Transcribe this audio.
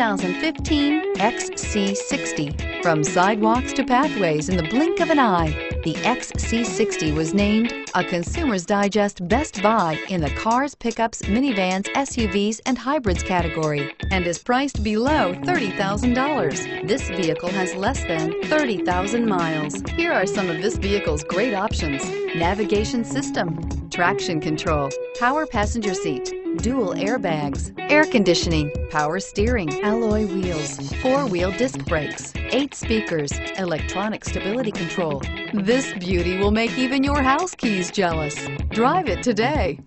2015 XC60. From sidewalks to pathways in the blink of an eye, the XC60 was named a Consumer's Digest Best Buy in the cars, pickups, minivans, SUVs, and hybrids category and is priced below $30,000. This vehicle has less than 30,000 miles. Here are some of this vehicle's great options. Navigation system, traction control, power passenger seat, dual airbags, air conditioning, power steering, alloy wheels, four-wheel disc brakes, eight speakers, electronic stability control. This beauty will make even your house keys jealous. Drive it today.